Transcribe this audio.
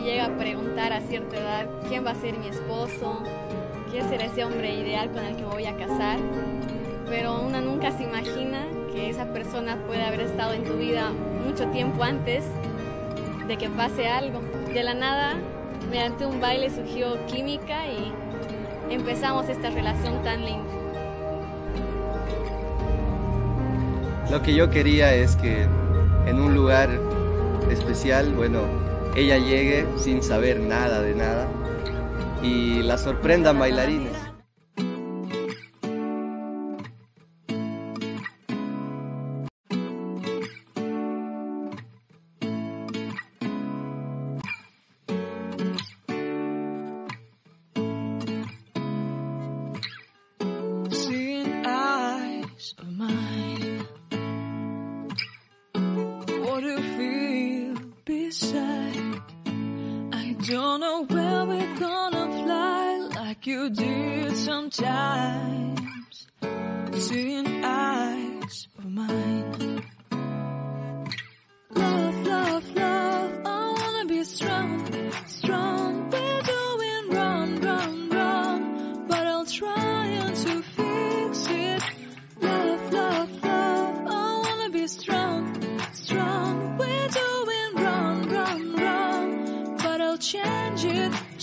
llega a preguntar a cierta edad quién va a ser mi esposo, quién será ese hombre ideal con el que voy a casar, pero una nunca se imagina que esa persona puede haber estado en tu vida mucho tiempo antes de que pase algo. De la nada, mediante un baile surgió química y empezamos esta relación tan linda. Lo que yo quería es que en un lugar especial, bueno, ella llegue sin saber nada de nada y la sorprendan bailarines. inside. I don't know where we're gonna fly like you did sometimes. Seeing eyes of mine. Love, love, love. I wanna be strong, strong. We're doing wrong, wrong, wrong. But I'll try and to fix it. Love, love, love. I wanna be strong.